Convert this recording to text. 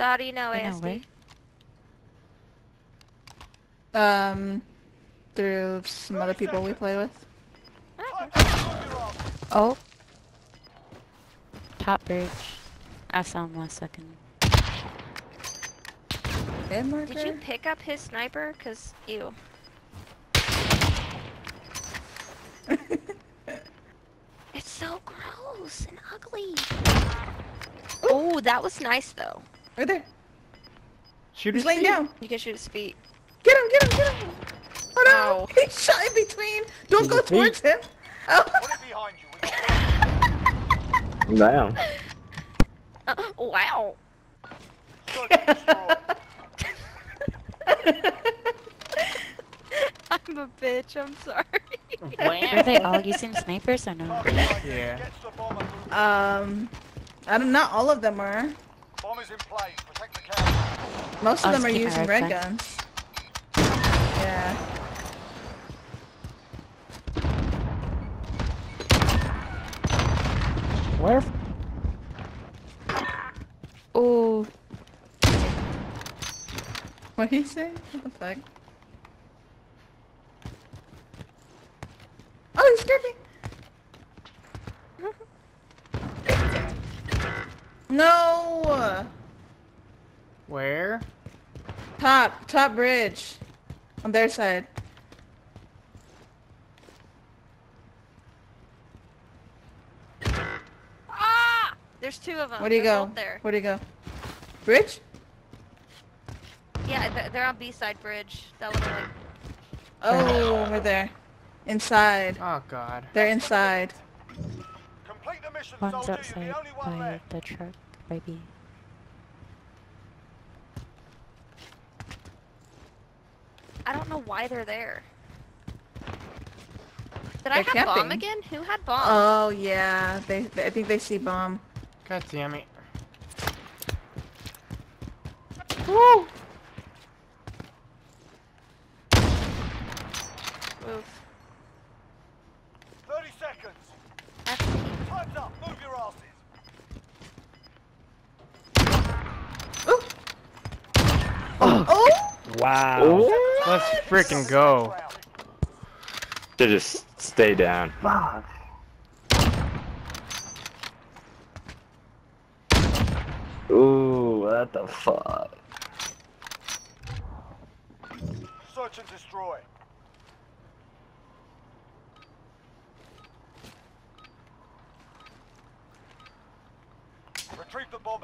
So how do you know You ASD? Um, through some other people we play with. Oh, Oh, top bridge. I saw him last second. Did you pick up his sniper? Cause ew. It's so gross and ugly. Oh, that was nice though. Right there. Shoot He's his laying feet. down. You can shoot his feet. Get him! Get him! Get him! Oh no! Ow. He shot in between. Don't Shoot go his feet. towards him. Oh. Put it behind you. We Uh, wow. Search and destroy. I'm a bitch. I'm sorry. Are they all using snipers or no? Yeah. Get to the bomber. Um, I don't. Not all of them are. Bomb is in place. Protect the camp. Most of them are just keep my using red red gun. guns. Yeah. Where? Oh, What did he say? What the fuck? Oh, he scared me. No. Where? Top, top bridge. On their side. ah! There's two of them. Where do you They're go? There. Where do you go? Bridge? Yeah, they're on B-side bridge. That little like. Oh, over there. Inside. Oh god. They're inside. Complete the mission, One's soldier. You're outside the only one by left. the truck, maybe. I don't know why they're there. Did I They're have bomb again? Who had bomb? Oh yeah, they, they. I think they see bomb. God damn it. Woo! Oof. 30 seconds. That's Time's up. Move your asses. Ooh. Oh! Wow. Let's freaking go. Round. To just stay down. Fuck. Ooh, what the fuck? Search and destroy. Retrieve the bomb.